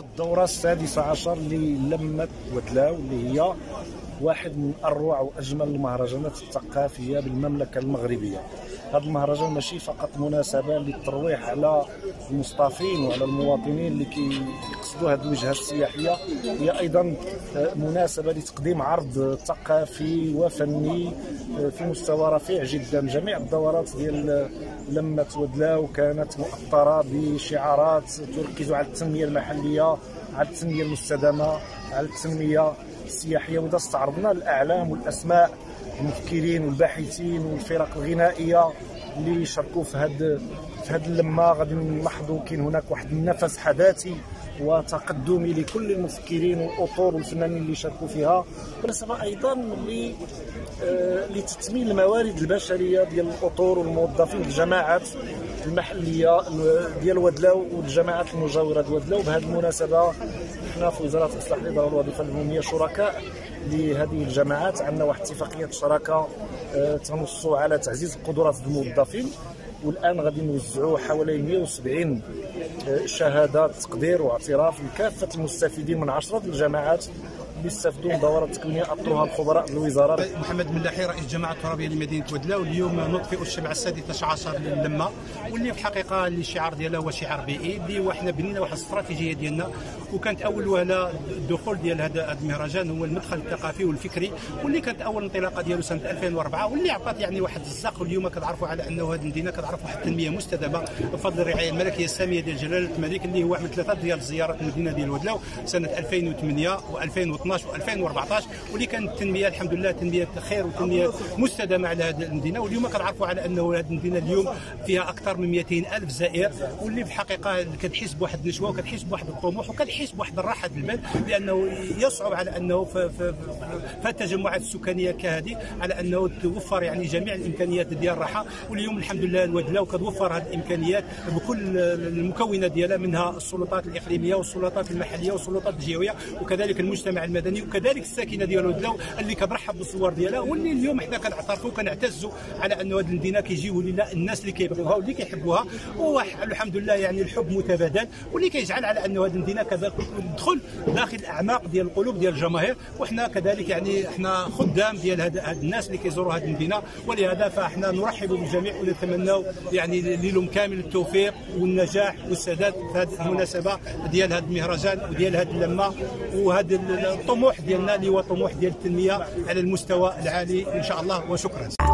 الدورة السادسة عشر للمة ودلاو اللي هي واحد من أروع وأجمل المهرجانات الثقافية بالمملكة المغربية. هذا المهرجان ماشي فقط مناسبة للترويح على المصطافين وعلى المواطنين اللي كيقصدوا هذه الوجهة السياحية. هي أيضا مناسبة لتقديم عرض ثقافي وفني في مستوى رفيع جدا. جميع الدورات ديال لمة ودلاو كانت مؤطرة بشعارات تركز على التنمية المحلية على التنمية المستدامة على التنمية السياحية وإذا استعرضنا الأعلام والأسماء المفكرين والباحثين والفرق الغنائية اللي شاركوا في هذا في هذه اللمة غادي نلاحظوا كاين هناك واحد النفس حداثي وتقدمي لكل المفكرين والاطور والفنانين اللي شاركوا فيها. بالنسبة أيضا آه، لتثمين الموارد البشرية ديال الاطور والموظفين الجماعات المحلية ديال ودلاو والجماعات المجاورة لودلاو بهذه المناسبة إحنا في وزارة الإصلاح الاداره والوظيفه العموميه شركاء لهذه الجماعات. عندنا واحد اتفاقية شراكة آه، تنص على تعزيز قدرات الموظفين. والآن غادي نوزعوا حوالي 170 آه، شهادة تقدير واعتراف لكافة المستفيدين من عشرة الجماعات بيستافدوا من دورات تكوينيه أطروها الخبراء الوزارة. محمد ملاحي رئيس الجماعه الترابيه لمدينة ودلا واليوم نطفئ الشمع السادس عشر للمه واللي في الحقيقة اللي الشعار ديالها هو شعار بيئي اللي وحنا بنينا واحد الاستراتيجية ديالنا وكانت أول وهلة الدخول ديال هذا المهرجان هو المدخل الثقافي والفكري واللي كانت أول انطلاقة ديالو سنة 2004 واللي عطات يعني واحد الزق واليوم كتعرفوا على أنه هذه المدينة كتعرف واحد التنمية مستدامة بفضل الرعاية الملكية السامية ديال جلالة الملك اللي هو واحد ثلاثة ديال زيارات المدينة ديال ودلاو سنة 2008 و2012 و2014 واللي كانت التنمية الحمد لله تنمية خير وتنمية مستدامة على هذه المدينة. واليوم كنعرفوا على انه هذه المدينة اليوم فيها أكثر من 200 ألف زائر واللي في الحقيقة كتحس بواحد النشوة وكتحس بواحد الطموح وكتحس بواحد الراحة البال لأنه يصعب على أنه في, في, في التجمعات السكانية كهذه على أنه توفر يعني جميع الإمكانيات ديال الراحة. واليوم الحمد لله الودلاو كتوفر هذه الإمكانيات بكل المكونات ديالها منها السلطات الإقليمية والسلطات المحلية والسلطات الجهويه وكذلك المجتمع المدني وكذلك الساكنة ديال ودلاو اللي كترحب بالصور ديالها واللي اليوم حنا كنعترفوا وكنعتزوا على انه هذه المدينة كيجيو لنا الناس اللي كيبغيوها واللي كيحبوها. والحمد لله يعني الحب متبادل واللي كيجعل على انه هذه المدينة كذلك تدخل داخل الاعماق ديال القلوب ديال الجماهير. وحنا كذلك يعني إحنا خدام ديال هاد الناس اللي كيزوروا هذه المدينة. ولهذا فاحنا نرحب بالجميع ونتمنى يعني لهم كامل التوفيق والنجاح والسداد في هذه المناسبة ديال هذا المهرجان وديال هذه اللمة وهذا الطموح ديالنا اللي هو طموح ديال التنمية على المستوى العالي إن شاء الله. وشكرا.